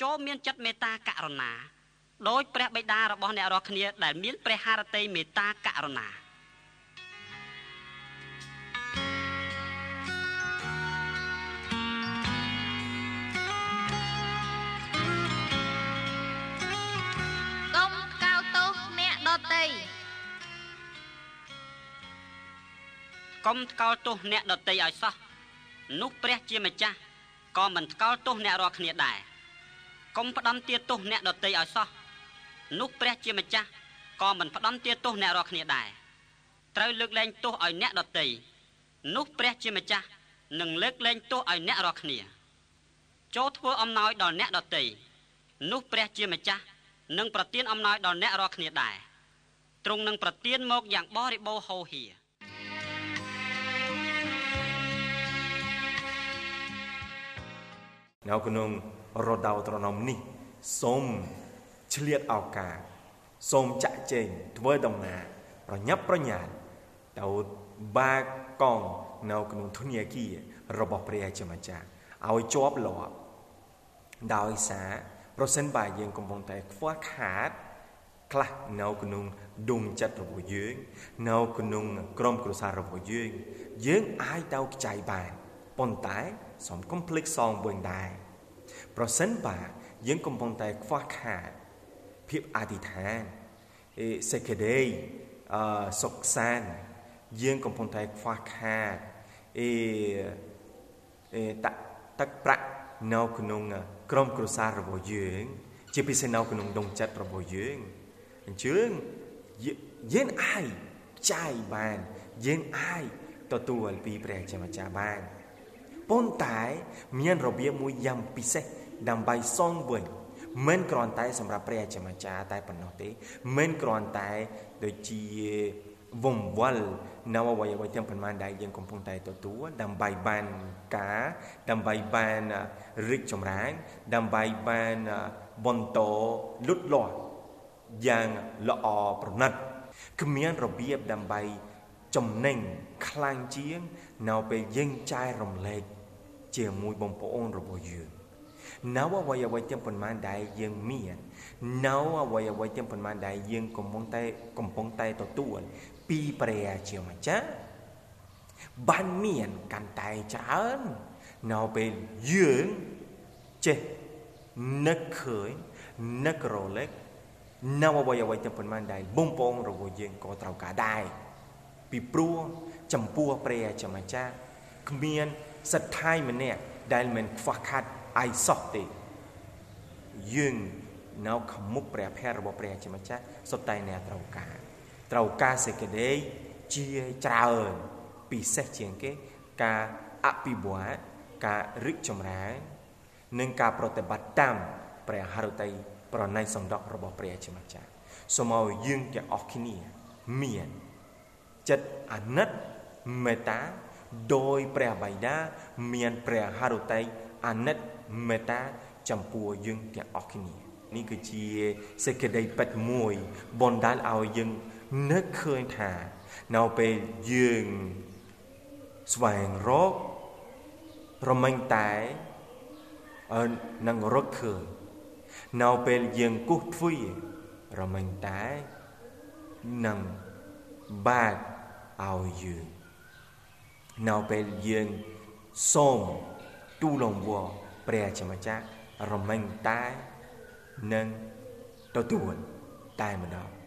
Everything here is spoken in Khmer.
ចូលមានចិត្តមេត្តាករុណាដោយព្រះបិតារបស់អ្នករាល់គ្នាដែលមានព្រះハរតីមេត្តាករុណាកុំកោតទោសអ្នកដតីកុំថ្កោលទោសអ្នកដតីឲ្យសោះនោះព្រះជាម្ចាស់ក៏មិនថ្កោលទោសអ្នករាល់គ្នាដែរ កុំផ្ដំទាទោសអ្នកដតីឲ្យសោះនោះព្រះជាម្ចាស់ក៏មិនផ្ដំទាទោសអ្នករាល់គ្នាដែរត្រូវលើកលែងទោសឲ្យអ្នកដតីនោះព្រះជាម្ចាស់នឹងលើកលែងទោសឲ្យអ្នករាល់គ្នាចូលធ្វើអំណោយដល់អ្នកដតីនោះព្រះជាម្ចាស់នឹងប្រទានអំណោយដល់អ្នករាល់គ្នាដែរទ្រង់នឹងប្រទានមកយ៉ាងបរិបូរណ៍ហូរហៀរ នៅក្នុងរដូវត្រណមនេះសូមឆ្លៀតឱកាសសូមចាក់ចែងធ្វើដំណើរប្រញាប់ប្រញាល់ទៅបាកងនៅក្នុងធនាគាររបស់ព្រះជាម្ចាស់ឲ្យជាប់លាប់ដោយសារប្រសិនបើយើងកំពុងតែខ្វះខាតខ្លះនៅក្នុងដួងចិត្តរបស់យើង នៅក្នុងក្រុមគ្រួសាររបស់យើង យើងអាចទៅខ្ចីបាន ប៉ុន្តែសូមកុំភ្លេចសងវិញដែរប្រសិនបើយើងកំពុងតែខ្វះខាតភាពអធិដ្ឋានអេសេចក្តីអឺសុខសាន្តយើងកំពុងតែខ្វះខាតអេអេតទឹកប្រាក់នៅក្នុងក្រុមគ្រួសាររបស់យើង ជាពិសេសនៅក្នុងដងចិត្តរបស់យើងអញ្ជើញយើងអាចចាយបាន យើងអាចទទួលពីព្រះជាម្ចាស់បាន ប៉ុន្តែមានរបៀបមួយយ៉ាងពិសេសដើម្បីសងវិញមិនគ្រាន់តែសម្រាប់ព្រះជាម្ចាស់តែប៉ុណ្ណោះទេ មិនគ្រាន់តែដូចជាវងវល់នៅអ្វីអ្វីទាំងប៉ុន្មានដែលយើងកំពុងតែទទួលដើម្បីបានការដើម្បីបានរីកចម្រើនដើម្បីបានបន្តលុតលាស់យ៉ាងល្អប្រណិតគ្មានរបៀបដើម្បីចំណេញខ្លាំងជាង នៅពេលយើងចែករំលែក ជាមួយបងប្អូនរបស់យើងនៅអ្វីអ្វីទាំងប៉ុន្មានដែលយើងមាននៅអ្វីអ្វីទាំងប៉ុន្មានដែលយើងកំពុងតែកំពុងតែទទួល ពីព្រះជាម្ចាស់បានមានកាន់តែច្រើននៅពេលយើងចេះនឹកឃើញនឹករលឹកនៅអ្វីអ្វីទាំងប៉ុន្មានដែលបងប្អូនរបស់យើងក៏ត្រូវការដែរពីព្រោះចំពោះព្រះជាម្ចាស់គ្មាន សត្វថៃម្នាក់ដែលមិនខ្វះខាតអីសោះទេយើងនៅខមុខព្រះភ័ក្ត្ររបស់ព្រះជាម្ចាស់សុទ្ធតែអ្នកត្រូវការត្រូវការសេចក្តីជាច្រើនពិសេសជាងគេការអភិវឌ្ឍការរីកចម្រើននិងការប្រតិបត្តិតាមព្រះハរតីប្រណីសន្តករបស់ព្រះជាម្ចាស់សូមឲ្យយើងទាំងអស់គ្នាមានចិត្តអាណិតមេត្តា ដោយព្រះបិតាមានព្រះハរតីអាណិតមេត្តាចំពោះយើងទាំងអស់គ្នានេះគឺជាសេចក្តីពិតមួយបណ្ដាលឲ្យយើងនឹកឃើញថានៅពេលយើងស្វែងរករមែងតែនឹងរកឃើញនៅពេលយើងគោះទ្វារមែងតែនឹងបាក់ឲ្យយើង នៅពេលយើងសូមទូលំវព្រះជាម្ចាស់រមែងតែនឹងទទួលតែម្ដង